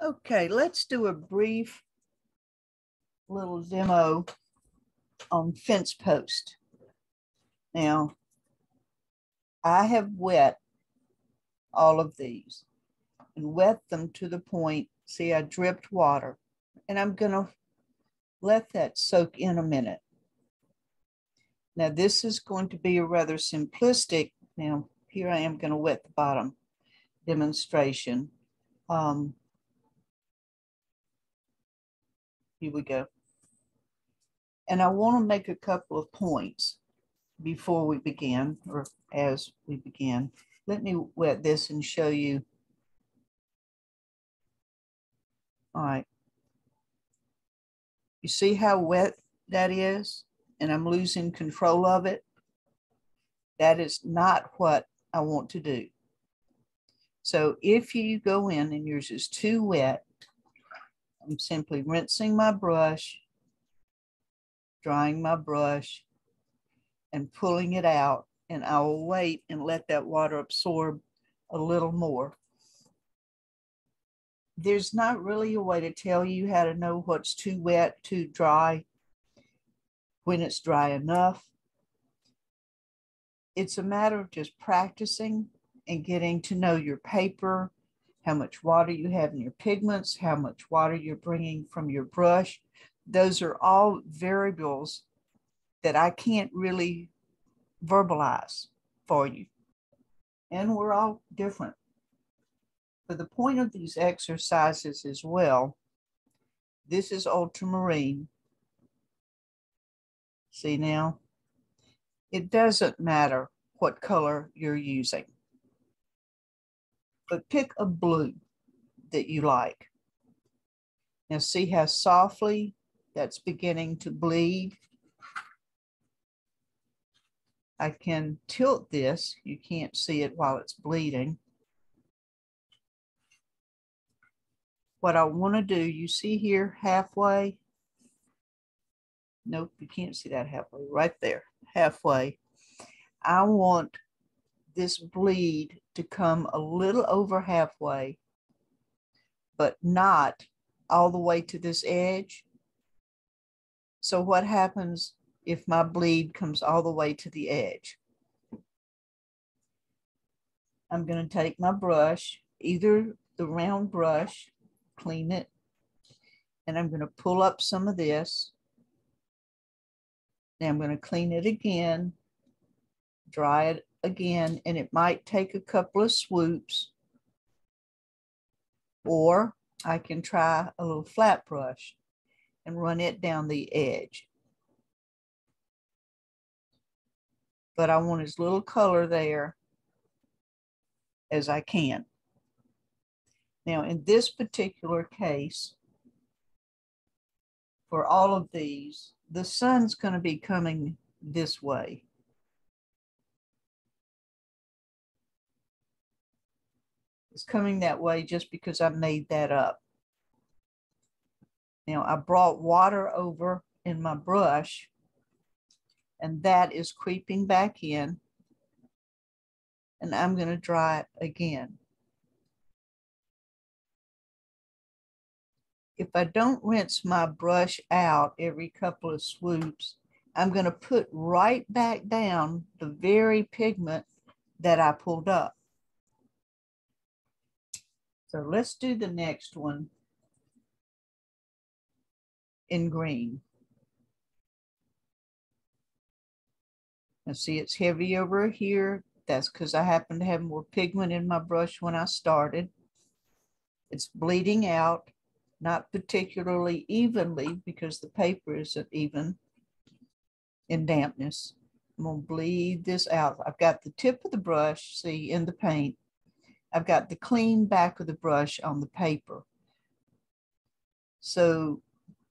Okay, let's do a brief little demo on fence post. Now, I have wet all of these and wet them to the point, see I dripped water and I'm gonna let that soak in a minute. Now this is going to be a rather simplistic, now here I am gonna wet the bottom demonstration. Um, here we go. And I want to make a couple of points before we begin or as we begin. Let me wet this and show you. All right. You see how wet that is? And I'm losing control of it. That is not what I want to do. So if you go in and yours is too wet, I'm simply rinsing my brush, drying my brush, and pulling it out. And I will wait and let that water absorb a little more. There's not really a way to tell you how to know what's too wet, too dry, when it's dry enough. It's a matter of just practicing and getting to know your paper, how much water you have in your pigments, how much water you're bringing from your brush. Those are all variables that I can't really verbalize for you. And we're all different. But the point of these exercises as well, this is ultramarine. See now? It doesn't matter what color you're using but pick a blue that you like. Now see how softly that's beginning to bleed. I can tilt this. You can't see it while it's bleeding. What I want to do, you see here halfway? Nope, you can't see that halfway, right there, halfway. I want this bleed to come a little over halfway, but not all the way to this edge. So what happens if my bleed comes all the way to the edge? I'm going to take my brush, either the round brush, clean it, and I'm going to pull up some of this. Now I'm going to clean it again, dry it again, and it might take a couple of swoops. Or I can try a little flat brush and run it down the edge. But I want as little color there as I can. Now, in this particular case, for all of these, the sun's going to be coming this way. It's coming that way just because I made that up. Now I brought water over in my brush and that is creeping back in and I'm going to dry it again. If I don't rinse my brush out every couple of swoops, I'm going to put right back down the very pigment that I pulled up. So let's do the next one in green. Now see, it's heavy over here. That's because I happen to have more pigment in my brush when I started. It's bleeding out, not particularly evenly because the paper isn't even in dampness. I'm gonna bleed this out. I've got the tip of the brush, see, in the paint, I've got the clean back of the brush on the paper. So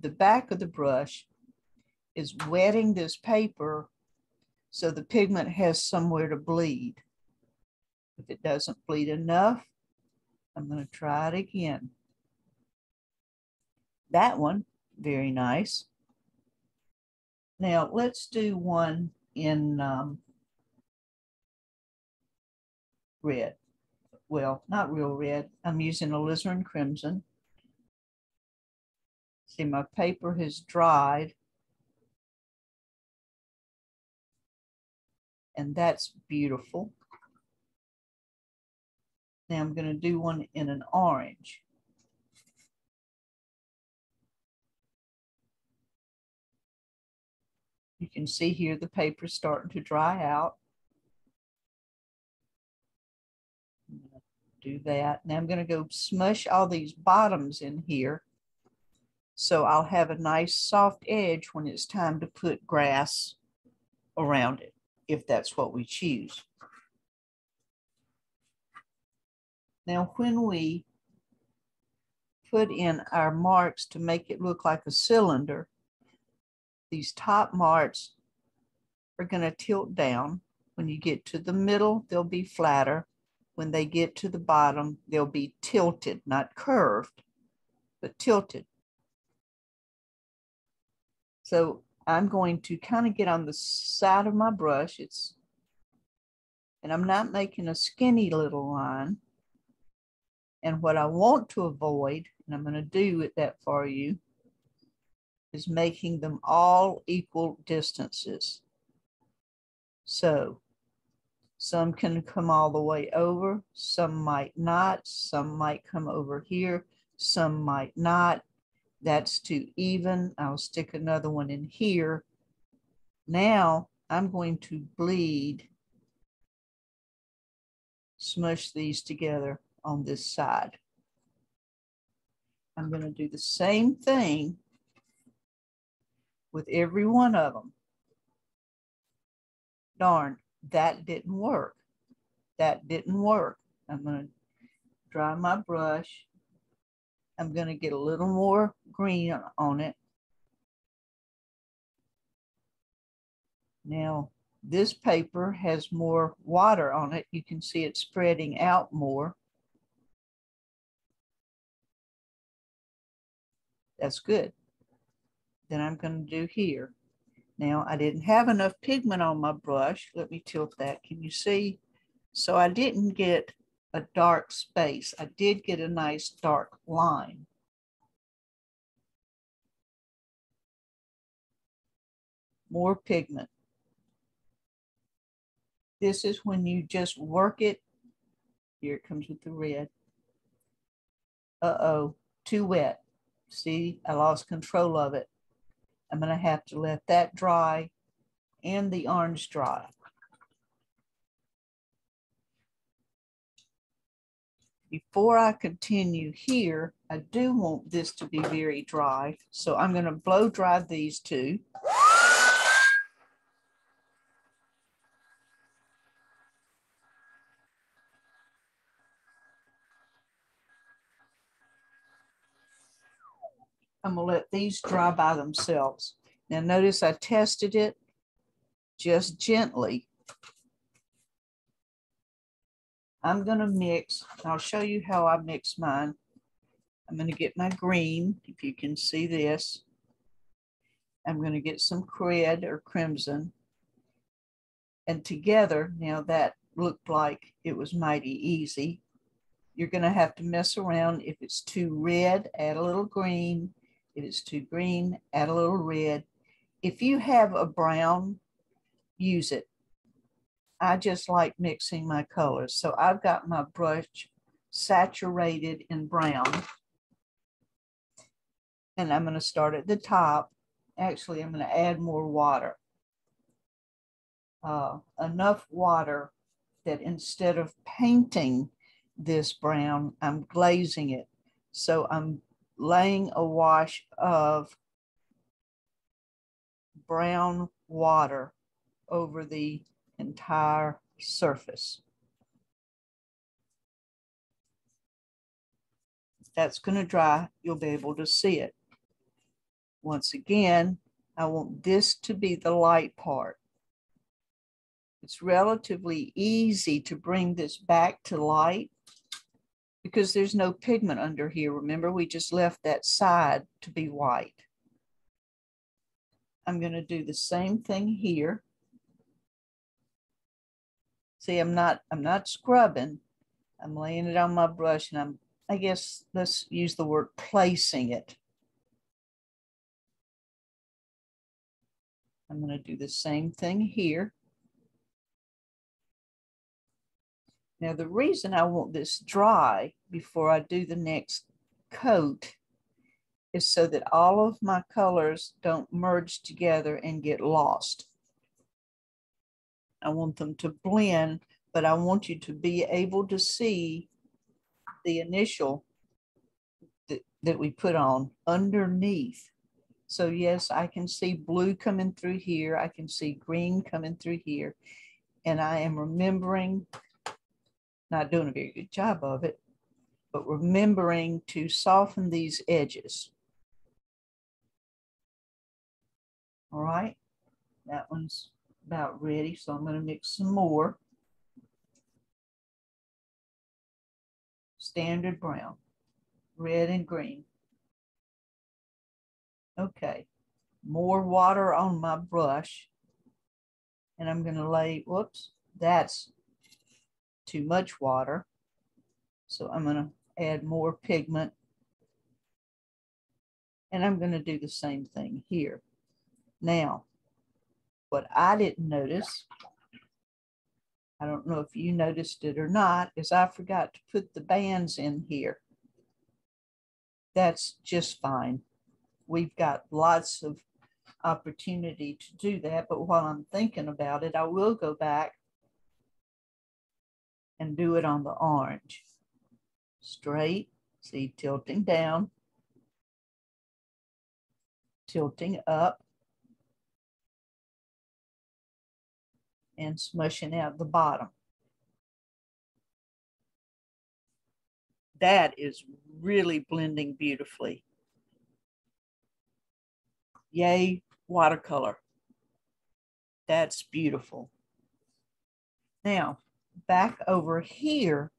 the back of the brush is wetting this paper so the pigment has somewhere to bleed. If it doesn't bleed enough, I'm going to try it again. That one, very nice. Now let's do one in um, red well, not real red. I'm using alizarin crimson. See, my paper has dried. And that's beautiful. Now I'm going to do one in an orange. You can see here the paper starting to dry out. Do that. Now I'm going to go smush all these bottoms in here. So I'll have a nice soft edge when it's time to put grass around it, if that's what we choose. Now, when we put in our marks to make it look like a cylinder, these top marks are going to tilt down. When you get to the middle, they'll be flatter. When they get to the bottom, they'll be tilted, not curved, but tilted. So I'm going to kind of get on the side of my brush. It's, and I'm not making a skinny little line. And what I want to avoid, and I'm going to do it that for you, is making them all equal distances. So some can come all the way over, some might not, some might come over here, some might not. That's too even. I'll stick another one in here. Now I'm going to bleed, smush these together on this side. I'm going to do the same thing with every one of them. Darn, that didn't work. That didn't work. I'm going to dry my brush. I'm going to get a little more green on it. Now, this paper has more water on it. You can see it spreading out more. That's good. Then I'm going to do here. Now I didn't have enough pigment on my brush. Let me tilt that. Can you see? So I didn't get a dark space. I did get a nice dark line. More pigment. This is when you just work it. Here it comes with the red. Uh-oh, too wet. See, I lost control of it. I'm going to have to let that dry and the orange dry. Before I continue here, I do want this to be very dry. So I'm going to blow dry these two. I'm gonna let these dry by themselves. Now notice I tested it just gently. I'm gonna mix, I'll show you how I mix mine. I'm gonna get my green, if you can see this. I'm gonna get some red or crimson. And together, now that looked like it was mighty easy. You're gonna have to mess around. If it's too red, add a little green. If it's too green, add a little red. If you have a brown, use it. I just like mixing my colors. So I've got my brush saturated in brown. And I'm going to start at the top. Actually, I'm going to add more water. Uh, enough water that instead of painting this brown, I'm glazing it. So I'm laying a wash of brown water over the entire surface. That's going to dry. You'll be able to see it. Once again, I want this to be the light part. It's relatively easy to bring this back to light because there's no pigment under here. Remember, we just left that side to be white. I'm going to do the same thing here. See, I'm not, I'm not scrubbing. I'm laying it on my brush and I'm, I guess let's use the word placing it. I'm going to do the same thing here. Now, the reason I want this dry before I do the next coat is so that all of my colors don't merge together and get lost. I want them to blend, but I want you to be able to see the initial that, that we put on underneath. So yes, I can see blue coming through here. I can see green coming through here. And I am remembering, not doing a very good job of it, but remembering to soften these edges. All right, that one's about ready. So I'm gonna mix some more. Standard brown, red and green. Okay, more water on my brush. And I'm gonna lay, whoops, that's too much water. So I'm gonna add more pigment. And I'm gonna do the same thing here. Now, what I didn't notice, I don't know if you noticed it or not, is I forgot to put the bands in here. That's just fine we've got lots of opportunity to do that. But while I'm thinking about it, I will go back and do it on the orange. Straight, see, tilting down, tilting up, and smushing out the bottom. That is really blending beautifully. Yay, watercolor. That's beautiful. Now, back over here,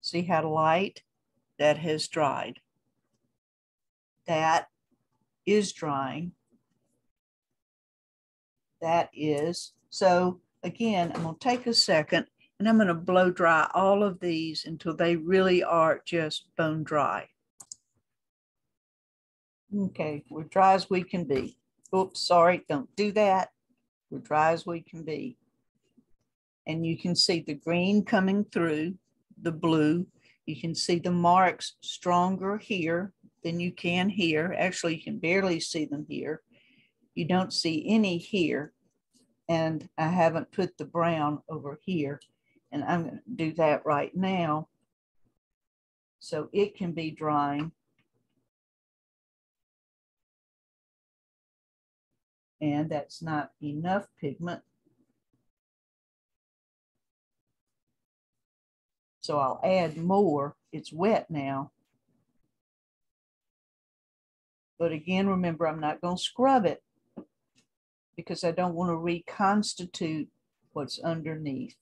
see how light that has dried. That is drying. That is. So again, I'm going to take a second and I'm going to blow dry all of these until they really are just bone dry. Okay, we're dry as we can be. Oops, sorry, don't do that. We're dry as we can be. And you can see the green coming through, the blue. You can see the marks stronger here than you can here. Actually, you can barely see them here. You don't see any here. And I haven't put the brown over here. And I'm going to do that right now. So it can be drying and that's not enough pigment. So I'll add more. It's wet now. But again, remember, I'm not going to scrub it because I don't want to reconstitute what's underneath.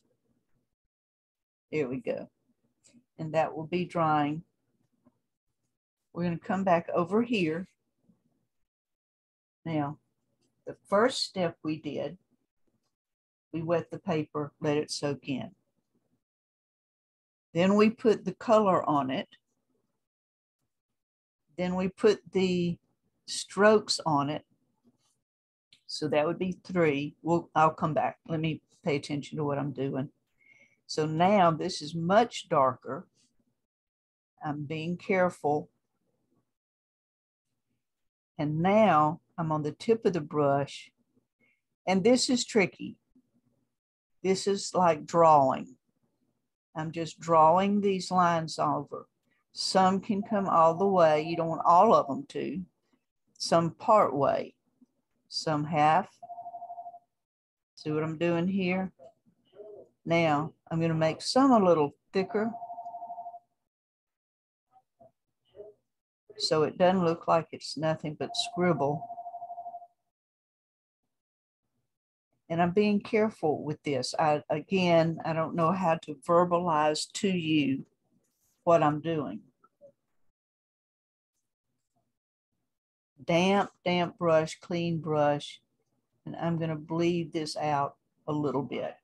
There we go. And that will be drying. We're going to come back over here. Now, the first step we did, we wet the paper, let it soak in. Then we put the color on it. Then we put the strokes on it. So that would be three. Well, I'll come back. Let me pay attention to what I'm doing. So now this is much darker. I'm being careful. And now I'm on the tip of the brush. And this is tricky. This is like drawing. I'm just drawing these lines over. Some can come all the way. You don't want all of them to. Some part way, some half. See what I'm doing here? Now, I'm going to make some a little thicker so it doesn't look like it's nothing but scribble. And I'm being careful with this. I again, I don't know how to verbalize to you what I'm doing. Damp, damp brush, clean brush, and I'm going to bleed this out a little bit.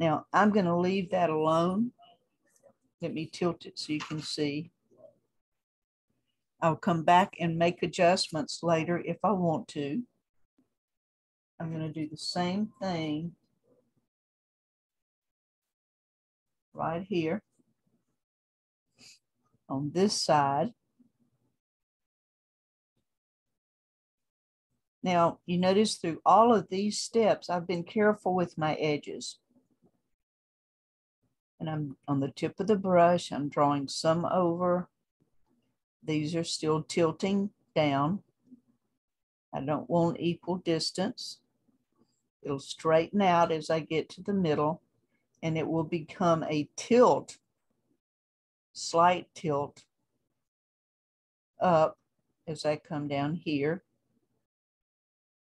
Now, I'm going to leave that alone. Let me tilt it so you can see. I'll come back and make adjustments later if I want to. I'm going to do the same thing right here on this side. Now, you notice through all of these steps, I've been careful with my edges. And I'm on the tip of the brush, I'm drawing some over. These are still tilting down. I don't want equal distance. It'll straighten out as I get to the middle and it will become a tilt, slight tilt up as I come down here.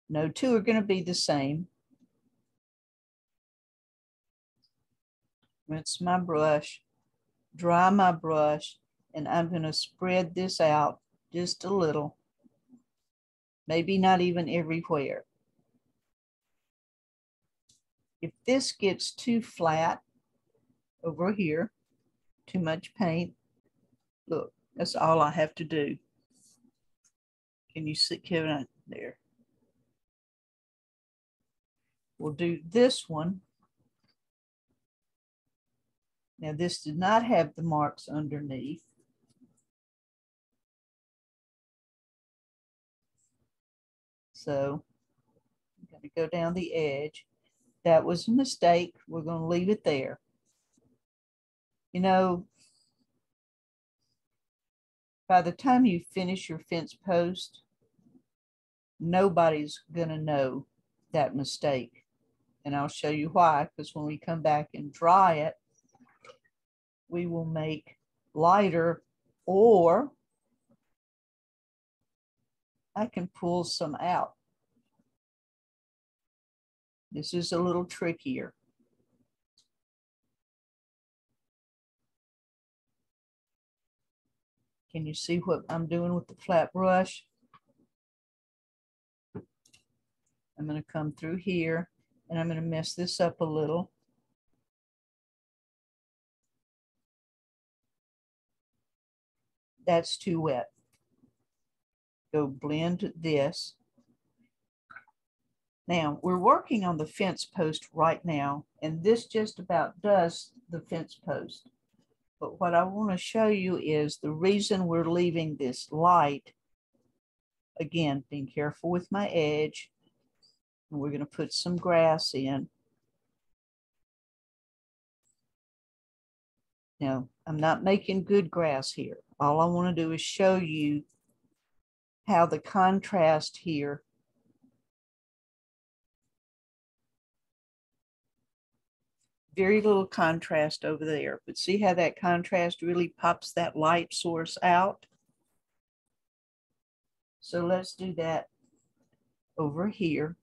No two are going to be the same. Rinse my brush, dry my brush, and I'm going to spread this out just a little. Maybe not even everywhere. If this gets too flat over here, too much paint, look, that's all I have to do. Can you see Kevin there? We'll do this one. Now this did not have the marks underneath. So I'm going to go down the edge. That was a mistake. We're going to leave it there. You know, by the time you finish your fence post, nobody's going to know that mistake. And I'll show you why, because when we come back and dry it, we will make lighter or I can pull some out. This is a little trickier. Can you see what I'm doing with the flat brush? I'm going to come through here and I'm going to mess this up a little. That's too wet. Go blend this. Now, we're working on the fence post right now, and this just about does the fence post. But what I want to show you is the reason we're leaving this light. Again, being careful with my edge. And we're going to put some grass in. Now, I'm not making good grass here. All I want to do is show you how the contrast here very little contrast over there, but see how that contrast really pops that light source out? So let's do that over here.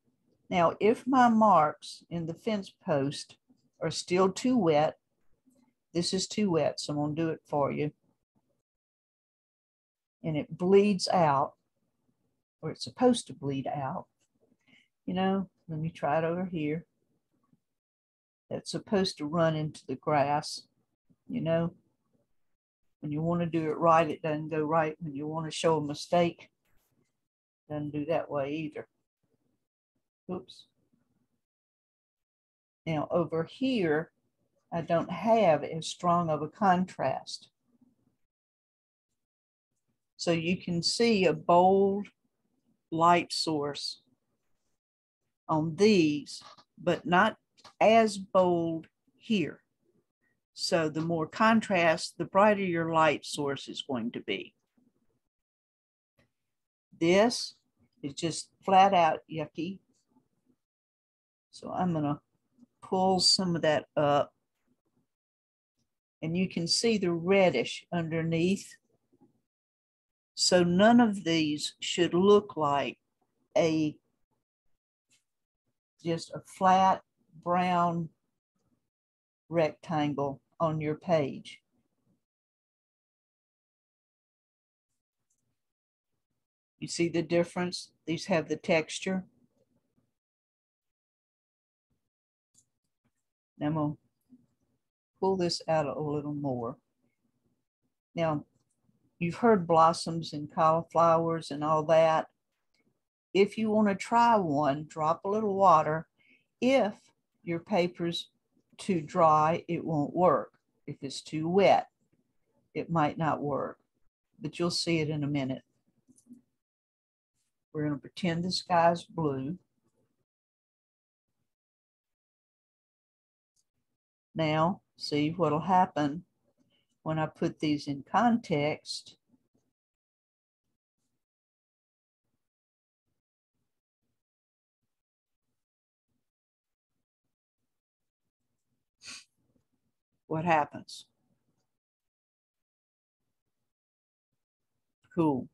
Now, if my marks in the fence post are still too wet, this is too wet, so I'm gonna do it for you. And it bleeds out, or it's supposed to bleed out. You know, let me try it over here that's supposed to run into the grass, you know. When you want to do it right, it doesn't go right. When you want to show a mistake, doesn't do that way either. Oops. Now over here, I don't have as strong of a contrast. So you can see a bold light source on these, but not as bold here. So the more contrast, the brighter your light source is going to be. This is just flat out yucky. So I'm gonna pull some of that up and you can see the reddish underneath. So none of these should look like a just a flat brown rectangle on your page. You see the difference? These have the texture. Now I'm going to pull this out a little more. Now, you've heard blossoms and cauliflowers and all that. If you want to try one, drop a little water. If your paper's too dry, it won't work. If it's too wet, it might not work, but you'll see it in a minute. We're going to pretend the sky's blue. Now, see what'll happen when I put these in context. What happens? Cool.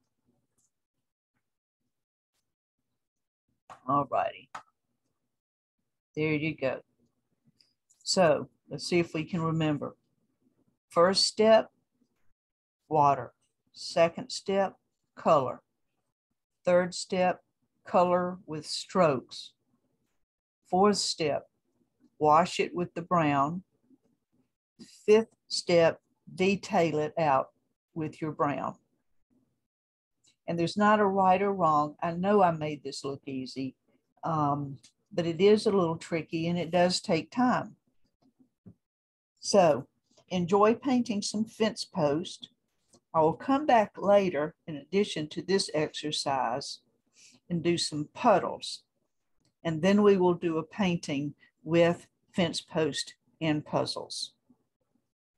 All righty. There you go. So let's see if we can remember. First step, water. Second step, color. Third step, color with strokes. Fourth step, wash it with the brown. Fifth step, detail it out with your brown. And there's not a right or wrong. I know I made this look easy, um, but it is a little tricky and it does take time. So enjoy painting some fence post. I will come back later in addition to this exercise and do some puddles. And then we will do a painting with fence post and puzzles.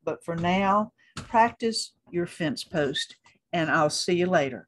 But for now, practice your fence post and I'll see you later.